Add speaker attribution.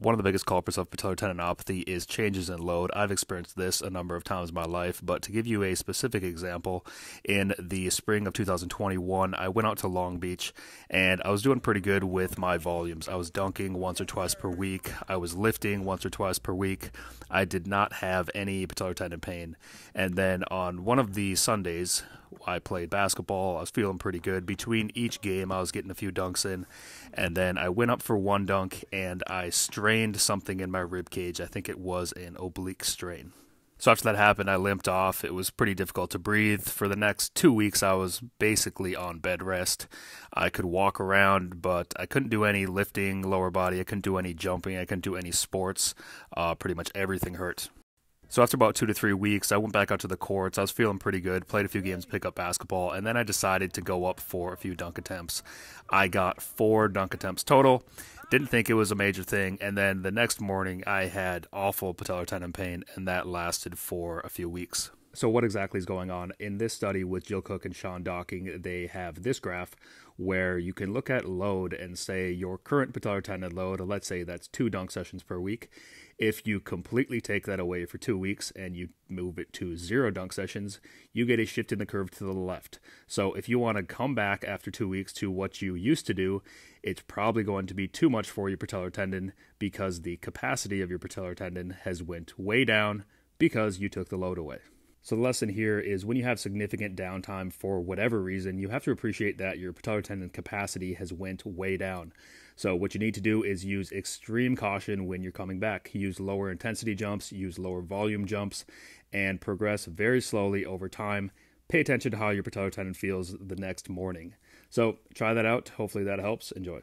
Speaker 1: One of the biggest culprits of patellar tendinopathy is changes in load. I've experienced this a number of times in my life, but to give you a specific example, in the spring of 2021, I went out to Long Beach and I was doing pretty good with my volumes. I was dunking once or twice per week, I was lifting once or twice per week. I did not have any patellar tendon pain. And then on one of the Sundays, I played basketball. I was feeling pretty good. Between each game, I was getting a few dunks in. And then I went up for one dunk and I strained something in my rib cage. I think it was an oblique strain. So after that happened, I limped off. It was pretty difficult to breathe. For the next two weeks, I was basically on bed rest. I could walk around, but I couldn't do any lifting, lower body. I couldn't do any jumping. I couldn't do any sports. Uh, pretty much everything hurt. So after about two to three weeks, I went back out to the courts. I was feeling pretty good, played a few games, pick up basketball, and then I decided to go up for a few dunk attempts. I got four dunk attempts total. Didn't think it was a major thing, and then the next morning I had awful patellar tendon pain, and that lasted for a few weeks. So, what exactly is going on? In this study with Jill Cook and Sean Docking, they have this graph where you can look at load and say your current patellar tendon load, let's say that's two dunk sessions per week. If you completely take that away for two weeks and you move it to zero dunk sessions, you get a shift in the curve to the left. So, if you want to come back after two weeks to what you used to do, it's probably going to be too much for your patellar tendon because the capacity of your patellar tendon has went way down because you took the load away. So the lesson here is when you have significant downtime for whatever reason, you have to appreciate that your patellar tendon capacity has went way down. So what you need to do is use extreme caution when you're coming back. Use lower intensity jumps, use lower volume jumps, and progress very slowly over time. Pay attention to how your patellar tendon feels the next morning. So try that out. Hopefully that helps. Enjoy.